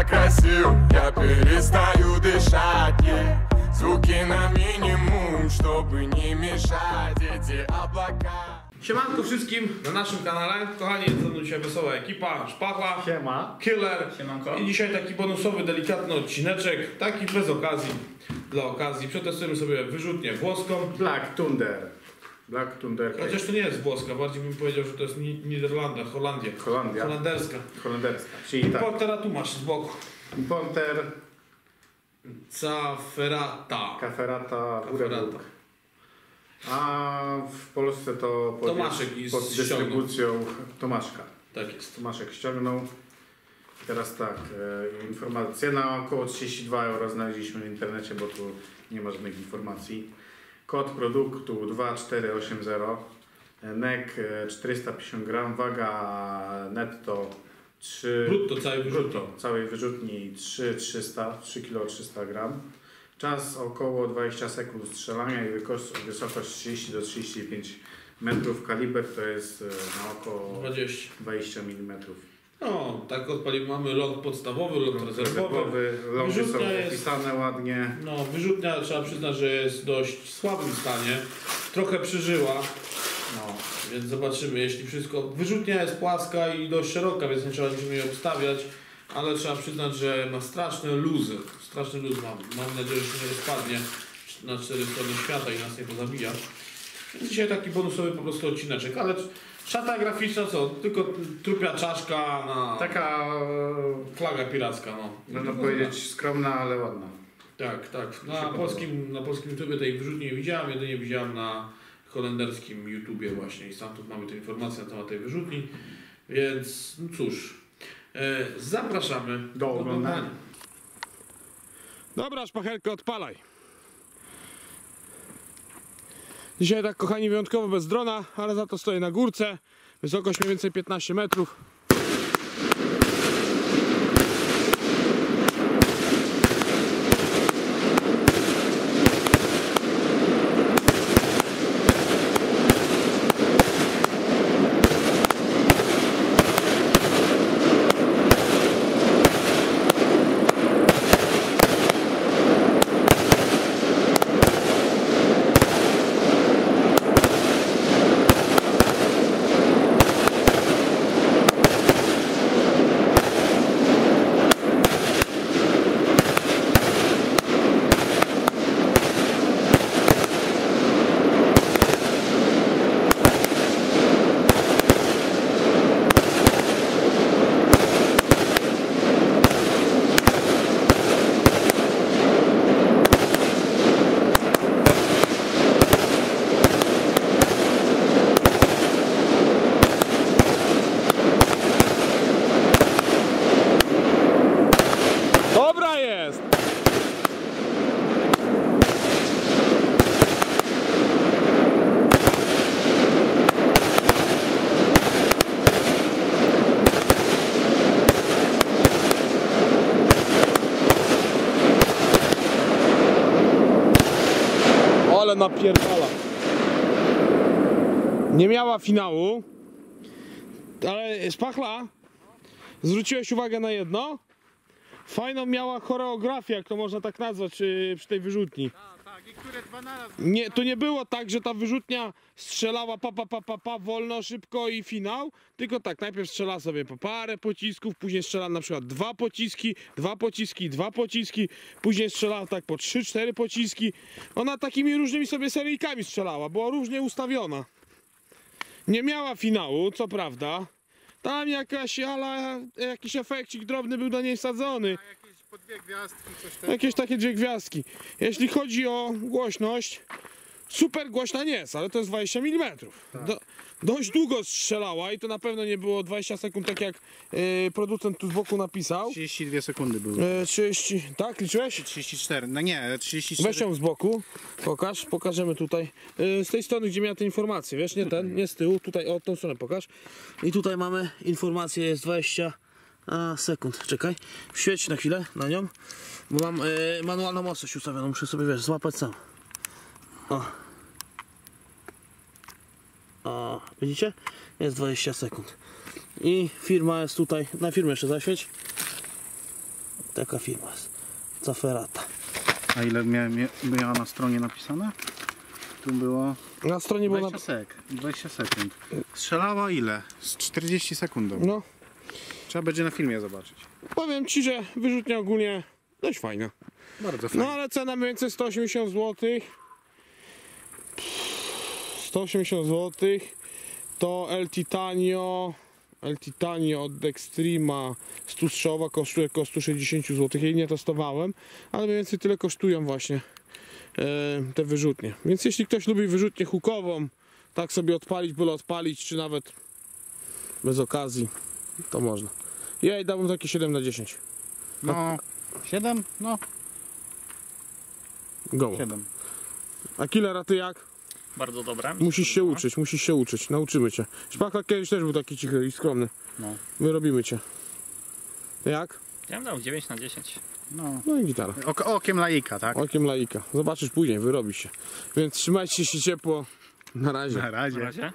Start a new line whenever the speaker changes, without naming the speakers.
так красив Я перестаю дышать yeah. Звуки на минимум, чтобы не мешать эти облака
Siemanko wszystkim na naszym kanale. Kochani, jest ze mną dzisiaj wesoła ekipa. Szpachla,
Siema.
Killer.
Siemanko.
I dzisiaj taki bonusowy, delikatny odcineczek. Taki bez okazji. Dla okazji. Przetestujemy sobie wyrzutnię włoską.
Black Thunder. Black Thunder.
Chociaż to nie jest włoska, bardziej bym powiedział, że to jest Ni- Niderlanda, Holandia.
Holandia.
Holenderska.
Holenderska. Czyli tak.
Portera tu masz z boku.
Ponter,
Caferata. Caferata.
Urewuk. A w Polsce to pod,
Tomaszek
pod
ściągnął.
dystrybucją Tomaszka.
Tak jest.
Tomaszek ściągnął. Teraz tak, e, informacja. Cena około 32 euro znaleźliśmy w internecie, bo tu nie ma żadnych informacji. Kod produktu 2480. e, NEC e, 450 gram, waga netto 3
Brutto cały wyrzut.
brutto całej wyrzutni 3300, 3 kg 300 gram. Czas około 20 sekund strzelania i wysokość 30 do 35 metrów. Kaliber to jest e, na około
20.
20 mm.
No, tak odpalimy. Mamy lot podstawowy, lot rezerwowy.
Rezerwowy, lądy są opisane ładnie.
No, wyrzutnia trzeba przyznać, że jest w dość słabym stanie. Trochę przeżyła,
No.
więc zobaczymy, jeśli wszystko. Wyrzutnia jest płaska i dość szeroka, więc nie trzeba niczym jej obstawiać, ale trzeba przyznać, że ma straszne luzy. Straszny luz mam. Mam nadzieję, że się nie rozpadnie na cztery strony świata i nas nie pozabija. Dzisiaj taki bonusowy po prostu odcineczek, ale szata graficzna co? Tylko trupia czaszka na
Taka, e,
flaga piracka, no.
można powiedzieć, skromna, ale ładna.
Tak, tak. Na polskim, na polskim YouTubie tej wyrzutni nie widziałem, jedynie widziałem na holenderskim YouTubie właśnie i stamtąd mamy te informacje na temat tej wyrzutni, więc no cóż, e, zapraszamy
Do oglądania.
Dobra, szpachelko, odpalaj. Dzisiaj tak, kochani, wyjątkowo bez drona, ale za to stoję na górce. Wysokość mniej więcej 15 metrów. Dobra jest! Ale napierdala. Nie miała finału, ale szpachla, zwróciłeś uwagę na jedno? Fajną miała choreografię, jak to można tak nazwać y, przy tej wyrzutni. Nie, to nie było tak, że ta wyrzutnia strzelała pa, pa, pa, pa, pa, wolno, szybko i finał, tylko tak, najpierw strzela sobie po parę pocisków, później strzela na przykład dwa pociski, dwa pociski, dwa pociski, później strzela tak po trzy, cztery pociski. Ona takimi różnymi sobie seryjkami strzelała, była różnie ustawiona. Nie miała finału, co prawda. Tam jakaś, ale jakiś efekcik drobny był do niej wsadzony.
Jakieś po dwie gwiazdki, coś.
Jakieś takie dwie gwiazdki. Jeśli chodzi o głośność, super głośna nie jest, ale to jest 20 mm. Do, dość długo strzelała i to na pewno nie było 20 sekund, tak jak e, producent tu z boku napisał.
32 sekundy były.
E, 30, tak, liczyłeś?
34, no nie, 34.
Weź ją z boku, pokaż, pokażemy tutaj. E, z tej strony, gdzie miała te informacje, wiesz, nie ten, nie z tyłu, tutaj o tą stronę pokaż. I tutaj mamy informację, jest 20 a, sekund, czekaj, świeć na chwilę na nią, bo mam e, manualną ostrość ustawioną, muszę sobie, wiesz, złapać sam. O. O, widzicie? Jest 20 sekund. I firma jest tutaj, na firmę jeszcze zaświeć. Taka firma jest. Zaferata.
A ile mia, mia, miała na stronie napisane? Tu było
Na stronie było
20
na...
sek, 20 sekund. Strzelała ile? Z 40 sekund.
No,
Trzeba będzie na filmie zobaczyć.
powiem ci, że wyrzutnia ogólnie dość fajna.
Bardzo fajnie.
No ale cena mniej więcej 180 zł. 180 zł. To El Titanio. El Titanio od Extrema stuszowa kosztuje około 160 zł. Jej nie testowałem, ale mniej więcej tyle kosztują właśnie e, te wyrzutnie. Więc jeśli ktoś lubi wyrzutnię hukową, tak sobie odpalić, byle odpalić, czy nawet bez okazji, to można. Ja jej dałbym takie 7 na 10.
No, 7? No,
Go.
7.
A killera ty jak?
Bardzo dobre.
Musisz się uczyć, musisz się uczyć, nauczymy cię. Szpaka kiedyś też był taki cichy i skromny.
No.
My robimy cię. Jak?
Ja bym dał 9 na 10.
No.
No i gitara.
Ok, okiem laika, tak?
Okiem laika. Zobaczysz później, wyrobi się. Więc trzymajcie się ciepło. Na razie.
Na razie.
Na razie.